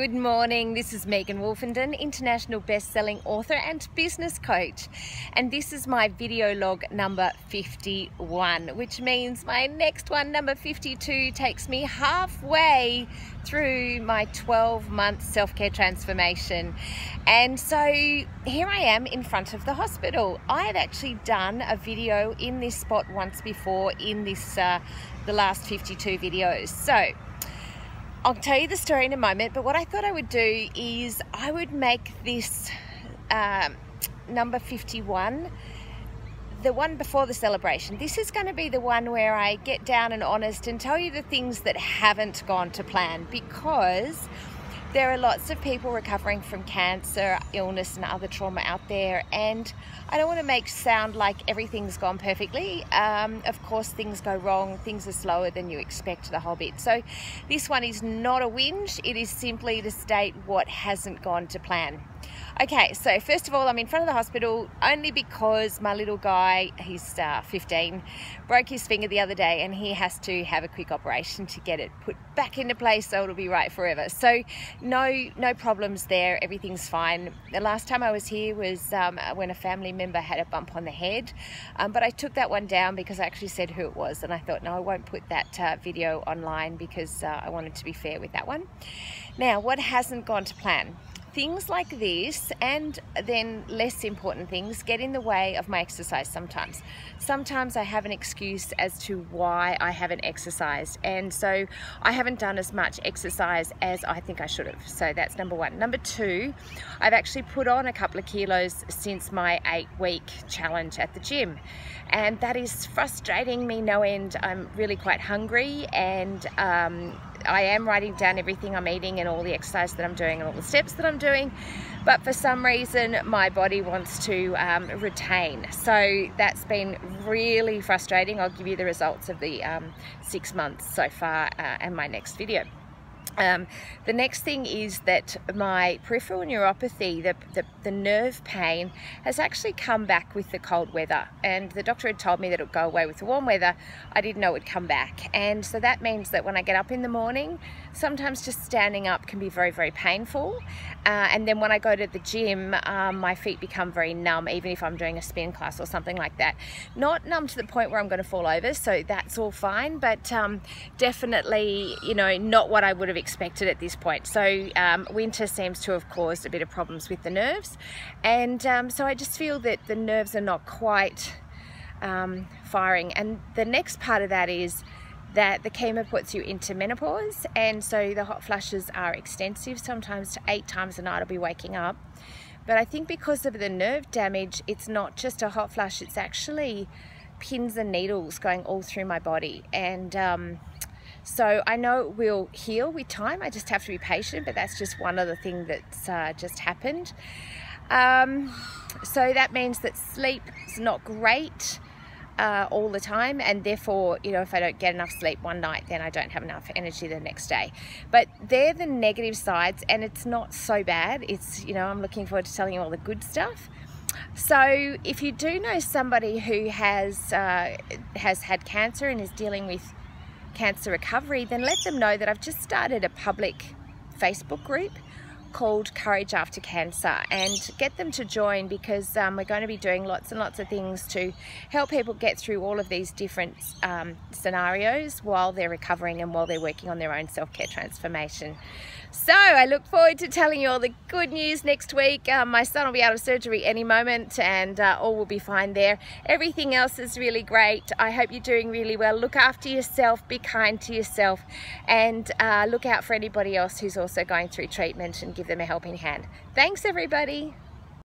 Good morning, this is Megan Wolfenden, international best-selling author and business coach. And this is my video log number 51, which means my next one, number 52, takes me halfway through my 12-month self-care transformation. And so here I am in front of the hospital. I had actually done a video in this spot once before in this uh, the last 52 videos. So I'll tell you the story in a moment, but what I thought I would do is I would make this um, number 51 the one before the celebration. This is going to be the one where I get down and honest and tell you the things that haven't gone to plan because there are lots of people recovering from cancer, illness, and other trauma out there, and I don't want to make sound like everything's gone perfectly. Um, of course, things go wrong, things are slower than you expect, the whole bit. So, this one is not a whinge, it is simply to state what hasn't gone to plan. Okay, so first of all, I'm in front of the hospital only because my little guy, he's uh, 15, broke his finger the other day and he has to have a quick operation to get it put back into place so it'll be right forever. So no, no problems there, everything's fine. The last time I was here was um, when a family member had a bump on the head, um, but I took that one down because I actually said who it was and I thought, no, I won't put that uh, video online because uh, I wanted to be fair with that one. Now, what hasn't gone to plan? Things like this and then less important things get in the way of my exercise sometimes. Sometimes I have an excuse as to why I haven't exercised and so I haven't done as much exercise as I think I should have. So that's number one. Number two, I've actually put on a couple of kilos since my eight week challenge at the gym and that is frustrating me no end. I'm really quite hungry and um, I am writing down everything I'm eating and all the exercise that I'm doing and all the steps that I'm doing but for some reason my body wants to um, retain. So that's been really frustrating. I'll give you the results of the um, six months so far uh, and my next video um, the next thing is that my peripheral neuropathy, the, the, the, nerve pain, has actually come back with the cold weather. And the doctor had told me that it would go away with the warm weather. I didn't know it would come back. And so that means that when I get up in the morning, sometimes just standing up can be very, very painful. Uh, and then when I go to the gym, um, my feet become very numb, even if I'm doing a spin class or something like that. Not numb to the point where I'm going to fall over, so that's all fine, but um, definitely, you know, not what I would have expected at this point. So um, winter seems to have caused a bit of problems with the nerves. And um, so I just feel that the nerves are not quite um, firing. And the next part of that is that the chemo puts you into menopause and so the hot flushes are extensive sometimes to eight times a night I'll be waking up but I think because of the nerve damage it's not just a hot flush it's actually pins and needles going all through my body and um, so I know it will heal with time. I just have to be patient but that's just one other thing that's uh, just happened. Um, so that means that sleep is not great uh, all the time and therefore you know if I don't get enough sleep one night then I don't have enough energy the next day. But they're the negative sides and it's not so bad. It's you know I'm looking forward to telling you all the good stuff. So if you do know somebody who has uh, has had cancer and is dealing with cancer recovery then let them know that I've just started a public Facebook group called Courage After Cancer and get them to join because um, we're going to be doing lots and lots of things to help people get through all of these different um, scenarios while they're recovering and while they're working on their own self-care transformation. So I look forward to telling you all the good news next week. Um, my son will be out of surgery any moment and uh, all will be fine there. Everything else is really great. I hope you're doing really well. Look after yourself, be kind to yourself and uh, look out for anybody else who's also going through treatment and give them a helping hand. Thanks everybody.